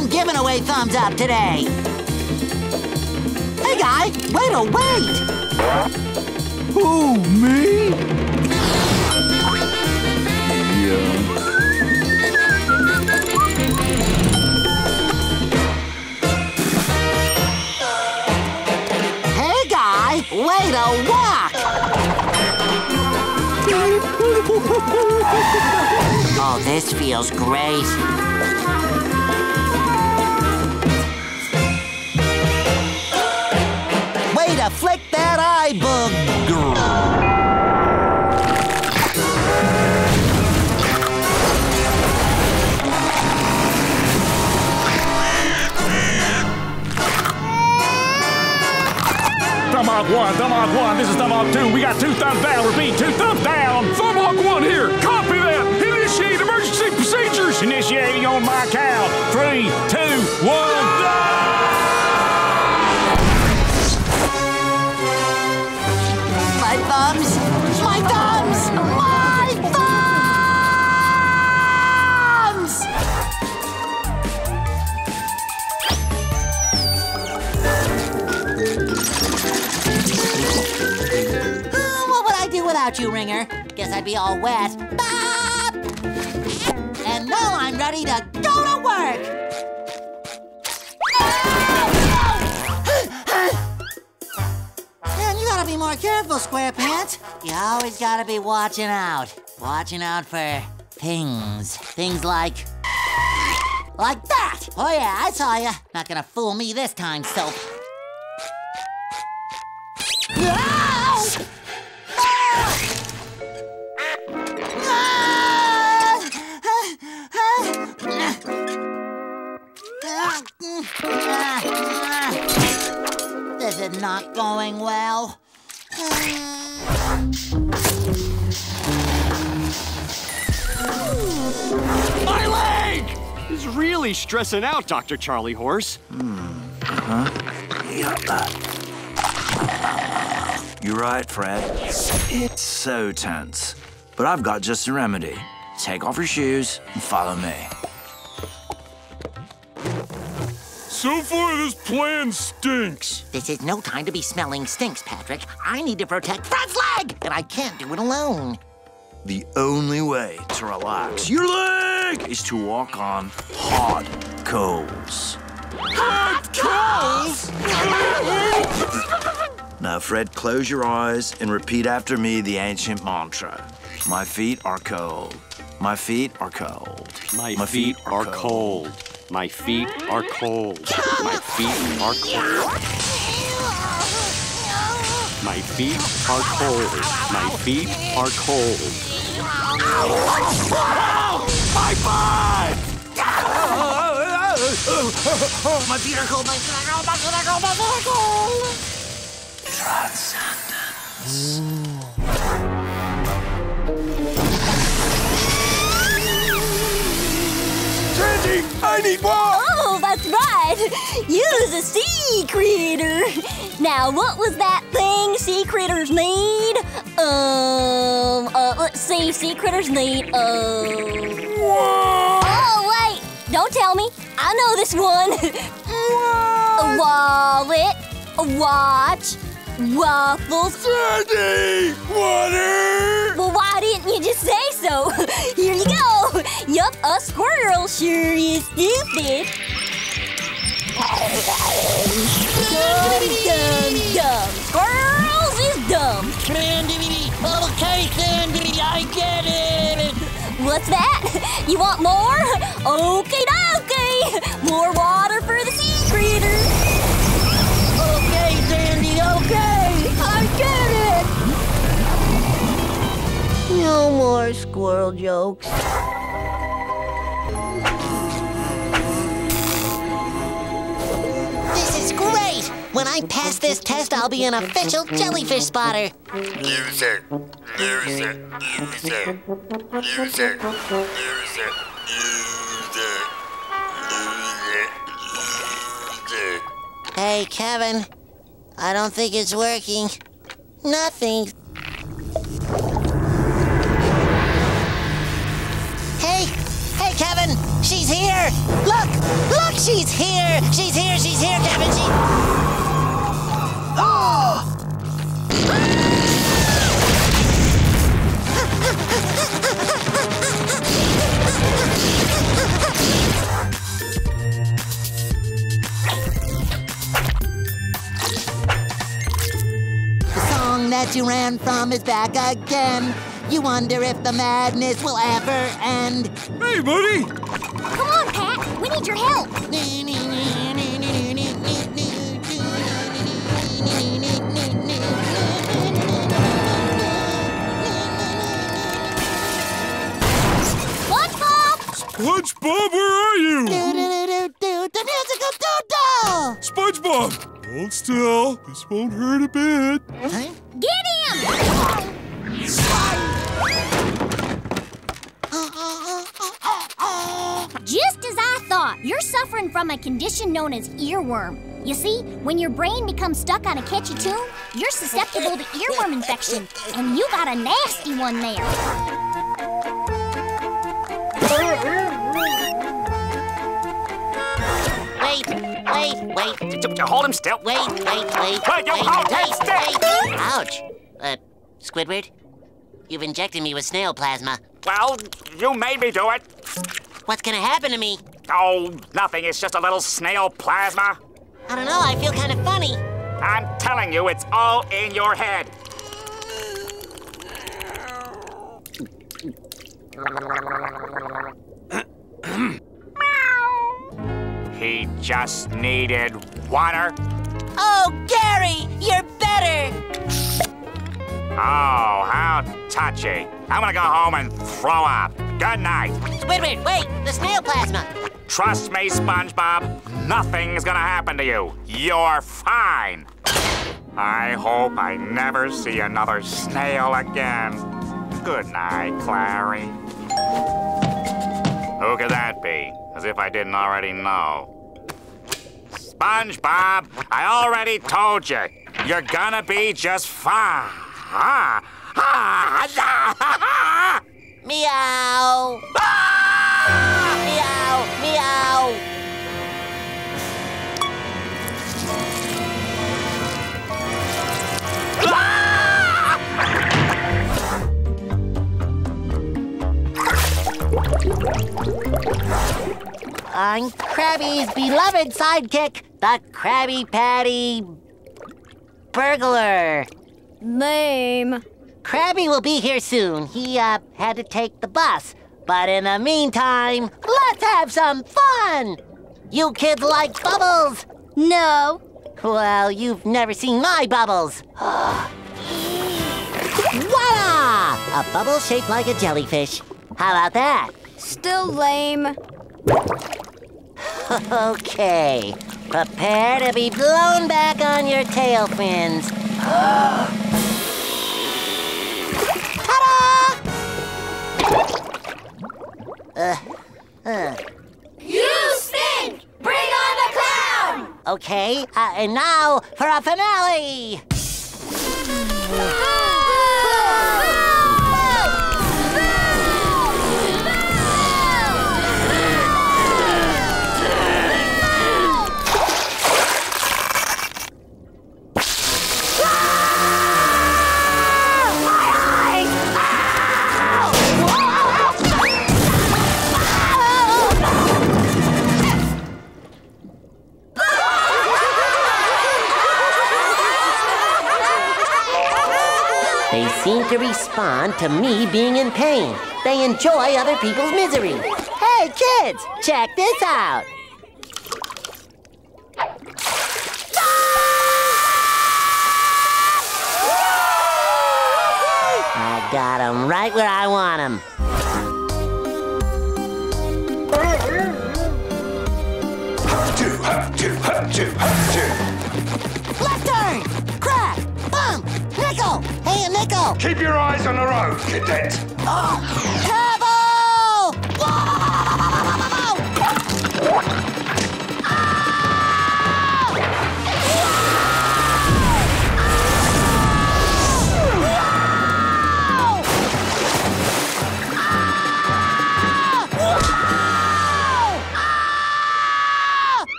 I'm giving away thumbs up today. Hey, guy, wait, a wait. Who, me? Yeah. Hey, guy, wait, oh, walk. oh, this feels great. Flick that eye. Tomahawk 1, Tomahawk 1, this is Tomahawk 2. We got two thumbs down. Repeat, two thumbs down. Tomahawk 1 here. Copy that. Initiate emergency procedures. Initiating on my count. Three, two, one, go! Without you, Ringer? Guess I'd be all wet. And now I'm ready to go to work! Man, you gotta be more careful, SquarePants. You always gotta be watching out. Watching out for things. Things like. Like that! Oh, yeah, I saw ya. Not gonna fool me this time, Soap. Not going well. My leg! Is really stressing out, Dr. Charlie Horse. Hmm, uh-huh. You're right, Fred. It's so tense. But I've got just a remedy. Take off your shoes and follow me. So far, this plan stinks. This is no time to be smelling stinks, Patrick. I need to protect Fred's leg, and I can't do it alone. The only way to relax your leg is to walk on hot coals. Hot coals! Now, Fred, close your eyes and repeat after me the ancient mantra. My feet are cold. My feet are cold. My, feet, are cold. My feet are cold. My feet are cold. My feet are cold. My feet are cold. My butt! My feet are cold, my feet are cold, my feet are cold, my feet are cold. Sandy, I need more! Oh, that's right. You's a sea creator. Now, what was that thing sea critters need? Um, uh, let's see. Sea critters need, um... uh. Oh, wait. Don't tell me. I know this one. a wallet, a watch, waffles. Sandy! Water! Well, why didn't you just say so? Here you go. Yup, a squirrel sure is stupid. Dumb, dumb, dumb. Squirrels is dumb. Sandy, okay, Sandy, I get it. What's that? You want more? Okay, dokie. More water for the sea creature. Okay, Sandy, okay, I get it. No more squirrel jokes. When I pass this test, I'll be an official jellyfish spotter. Loser, loser, loser, loser, loser, loser, loser. Hey, Kevin, I don't think it's working. Nothing. Hey, hey, Kevin, she's here. Look, look, she's here. She's here, she's here, Kevin. She. You ran from is back again. You wonder if the madness will ever end. Hey, buddy! Come on, Pat. We need your help. SpongeBob! SpongeBob, where are you? The musical doodle! SpongeBob! Hold still. This won't hurt a bit. Get him! Just as I thought, you're suffering from a condition known as earworm. You see, when your brain becomes stuck on a catchy tune, you're susceptible to earworm infection, and you got a nasty one there. Wait, wait, Hold him still. wait, wait, wait. Hey, you wait, hold wait, it still. wait. Ouch. Uh, Squidward, you've injected me with snail plasma. Well, you made me do it. What's gonna happen to me? Oh, nothing. It's just a little snail plasma. I don't know, I feel kind of funny. I'm telling you, it's all in your head. just needed water. Oh, Gary, you're better! Oh, how touchy. I'm gonna go home and throw up. Good night. Squidward, wait, wait! the snail plasma. Trust me, SpongeBob, nothing's gonna happen to you. You're fine. I hope I never see another snail again. Good night, Clary. Who could that be? As if I didn't already know. SpongeBob, I already told you. You're gonna be just fine. Ah, ah, ah, ah, Meow. Meow, meow. I'm Krabby's beloved sidekick, the Krabby Patty burglar. Lame. Krabby will be here soon. He, uh, had to take the bus. But in the meantime, let's have some fun! You kids like bubbles? No. Well, you've never seen my bubbles. Voila! A bubble shaped like a jellyfish. How about that? Still lame. Okay. Prepare to be blown back on your tail fins. Ta-da! Uh, uh. You stink! Bring on the clown! Okay, uh, and now for a finale! To respond to me being in pain. They enjoy other people's misery. Hey, kids, check this out. Ah! I got 'em right where I want. Nickel! Keep your eyes on the road, cadet. Oh, Pebble!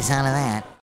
The sound of that.